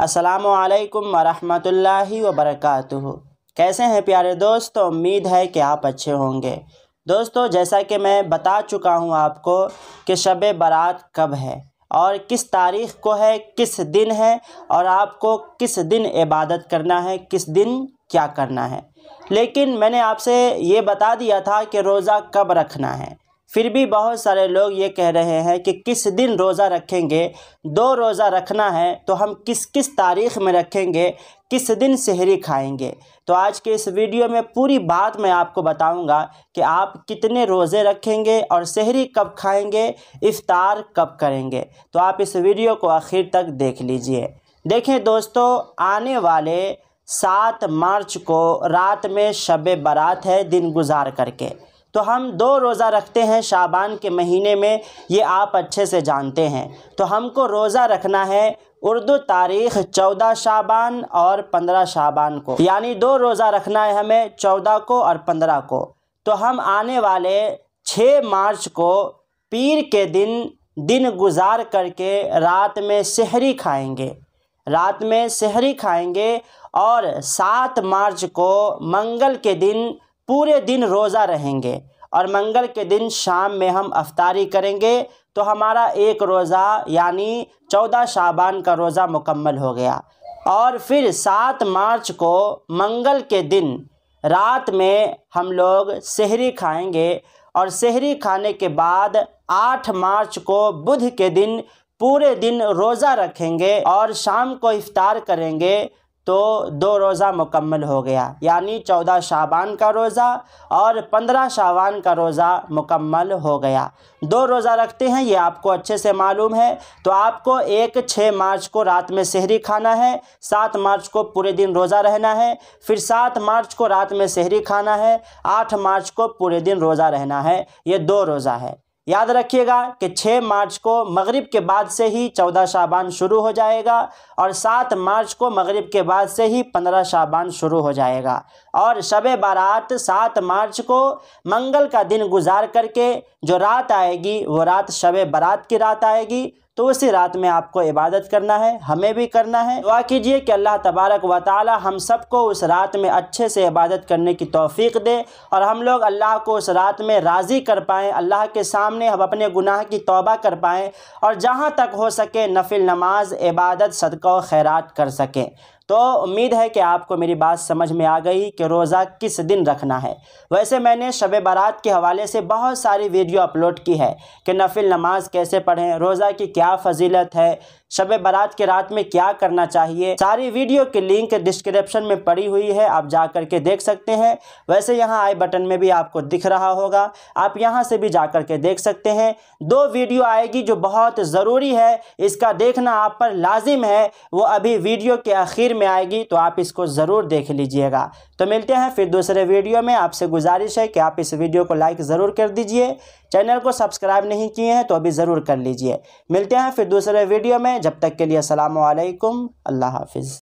असलकम वरहमतुल्लाहि वबरकातुहू कैसे हैं प्यारे दोस्तों? उम्मीद है कि आप अच्छे होंगे। दोस्तों, जैसा कि मैं बता चुका हूँ आपको कि शब बारात कब है और किस तारीख़ को है, किस दिन है और आपको किस दिन इबादत करना है, किस दिन क्या करना है। लेकिन मैंने आपसे ये बता दिया था कि रोज़ा कब रखना है। फिर भी बहुत सारे लोग ये कह रहे हैं कि किस दिन रोज़ा रखेंगे? दो रोज़ा रखना है तो हम किस किस तारीख़ में रखेंगे? किस दिन शहरी खाएँगे? तो आज के इस वीडियो में पूरी बात मैं आपको बताऊँगा कि आप कितने रोज़े रखेंगे और शहरी कब खाएँगे इफ़ार कब करेंगे। तो आप इस वीडियो को आखिर तक देख लीजिए। देखें दोस्तों, आने वाले सात मार्च को रात में शब बारात है दिन गुजार करके। तो हम दो रोज़ा रखते हैं शाबान के महीने में, ये आप अच्छे से जानते हैं। तो हमको रोज़ा रखना है उर्दू तारीख़ चौदह शाबान और पंद्रह शाबान को। यानी दो रोज़ा रखना है हमें चौदह को और पंद्रह को। तो हम आने वाले छः मार्च को पीर के दिन दिन गुजार करके रात में शहरी खाएँगे। रात में शहरी खाएँगे और सात मार्च को मंगल के दिन पूरे दिन रोज़ा रहेंगे और मंगल के दिन शाम में हम अफ्तारी करेंगे तो हमारा एक रोज़ा, यानी चौदह शाबान का रोज़ा मुकम्मल हो गया। और फिर सात मार्च को मंगल के दिन, रात में हम लोग शहरी खाएँगे और शहरी खाने के बाद आठ मार्च को बुध के दिन पूरे दिन रोज़ा रखेंगे और शाम को इफ़ार करेंगे तो दो रोज़ा मुकम्मल हो गया। यानी चौदह शाबान का रोज़ा और पंद्रह शाबान का रोज़ा मुकम्मल हो गया। दो रोज़ा रखते हैं, ये आपको अच्छे से मालूम है। तो आपको एक छः मार्च को रात में शहरी खाना है, सात मार्च को पूरे दिन रोज़ा रहना है, फिर सात मार्च को रात में शहरी खाना है, आठ मार्च को पूरे दिन रोज़ा रहना है। ये दो रोज़ा है। याद रखिएगा कि 6 मार्च को मगरिब के बाद से ही 14 शाबान शुरू हो जाएगा और 7 मार्च को मगरिब के बाद से ही 15 शाबान शुरू हो जाएगा। और शब बारात 7 मार्च को मंगल का दिन गुजार करके जो रात आएगी, वो रात शब बारात की रात आएगी। तो उसी रात में आपको इबादत करना है, हमें भी करना है। दुआ कीजिए कि अल्लाह तबारक व ताली हम सबको उस रात में अच्छे से इबादत करने की तोफ़ी दे और हम लोग अल्लाह को उस रात में राज़ी कर पाएँ, अल्लाह के सामने हम अपने गुनाह की तोबा कर पाएँ और जहाँ तक हो सके नफिल नमाज़, इबादत, सदक़ खैरात कर सकें। तो उम्मीद है कि आपको मेरी बात समझ में आ गई कि रोज़ा किस दिन रखना है। वैसे मैंने शब बारात के हवाले से बहुत सारी वीडियो अपलोड की है कि नफिल नमाज़ कैसे पढ़ें, रोज़ा की क्या फजीलत है, शब बारात के रात में क्या करना चाहिए। सारी वीडियो की लिंक डिस्क्रिप्शन में पड़ी हुई है, आप जा कर के देख सकते हैं। वैसे यहाँ आई बटन में भी आपको दिख रहा होगा, आप यहाँ से भी जा कर के देख सकते हैं। दो वीडियो आएगी जो बहुत ज़रूरी है, इसका देखना आप पर लाजिम है, वो अभी वीडियो के आखिर में आएगी तो आप इसको ज़रूर देख लीजिएगा। तो मिलते हैं फिर दूसरे वीडियो में। आपसे गुजारिश है कि आप इस वीडियो को लाइक ज़रूर कर दीजिए। चैनल को सब्सक्राइब नहीं किए हैं तो अभी ज़रूर कर लीजिए। मिलते हैं फिर दूसरे वीडियो में। जब तक के लिए असलकम अल्लाह हाफिज़।